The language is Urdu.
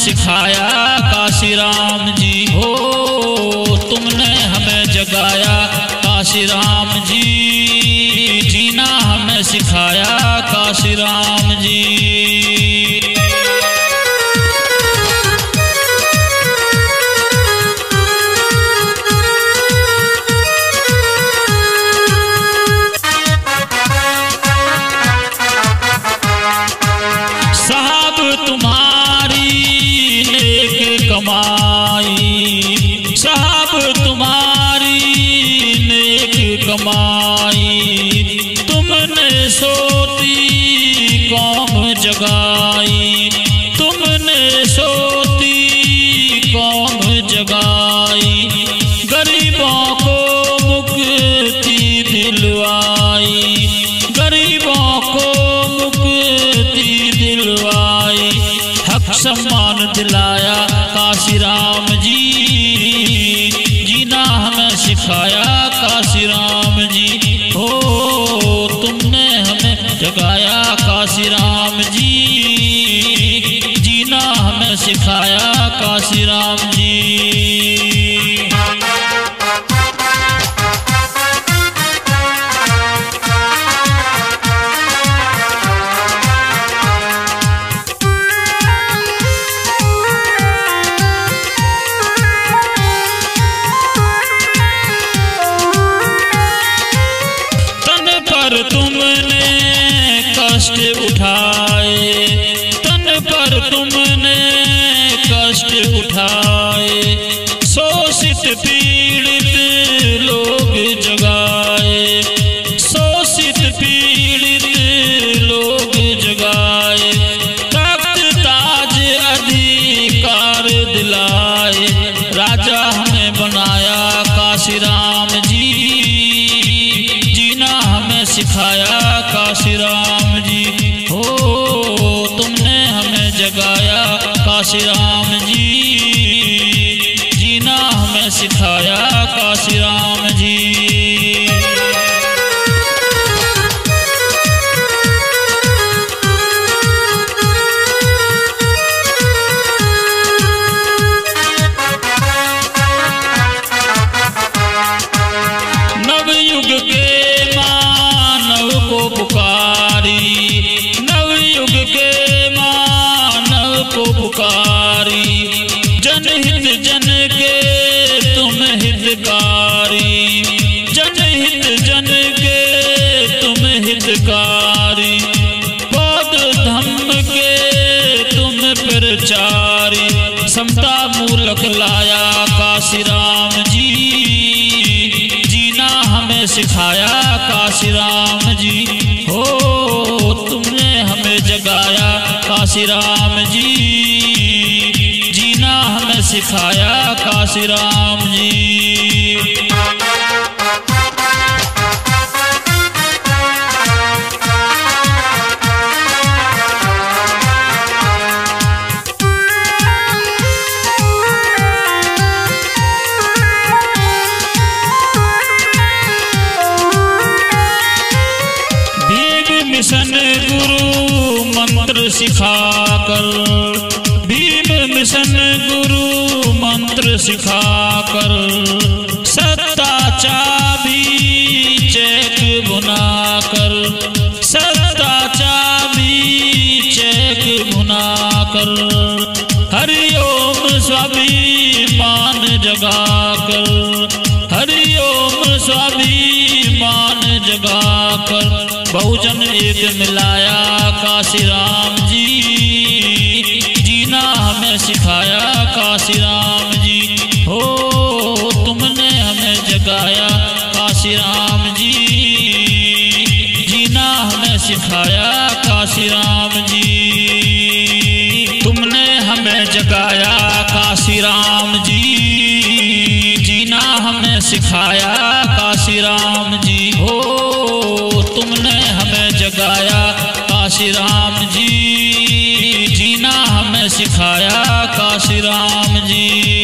سکھایا کاشی رام جی۔ ہو، تم نے ہمیں جگایا کاشی رام جی۔ جینا ہمیں سکھایا کاشی رام جی۔ کمائی صاحب تمہاری نیک کمائی۔ تم نے سوتی، قوم جگائی۔ تم نے سوتی، قوم جگائی۔ غریبوں کو مکتی دلوائی۔ غریبوں کو مکتی دلوائی۔ حق سمان دلایا رام جی جینا ہمیں سکھایا کاشی رام جی ہو تم نے ہمیں جگایا کاشی رام جی اٹھائے، تن پر تم نے کشٹ اٹھائے۔ شوشت پیڑت لوگ جگائے۔ شوشت پیڑت لوگ جگائے۔ تخت تاج ادھیکار دلائے۔ راجا ہمیں بنایا کاشی کاشی سمتا مولک لایا کاشی رام جی جینا ہمیں سکھایا کاشی رام جی ہو تم نے ہمیں جگایا کاشی رام جی جینا ہمیں سکھایا کاشی رام جی مشن گرو منتر سکھا کر۔ بھیم مشن گرو منتر سکھا کر۔ ستا چابی چیک بنا کر۔ ستا چابی چیک بنا کر۔ ہریوم سبھی مان جگہ ایک ملایا کاسی رام جی۔ جینا ہمیں سکھایا کاسی رام جی۔ ہو، تم نے ہمیں جگایا کاسی رام جی۔ جینا ہمیں سکھایا کاسی رام جی۔ تم نے ہمیں جگایا کاسی رام جی۔ جینا ہمیں سکھایا کاسی رام جی۔ ہو جگایا کاشی رام جی جینا ہمیں سکھایا کاشی رام جی۔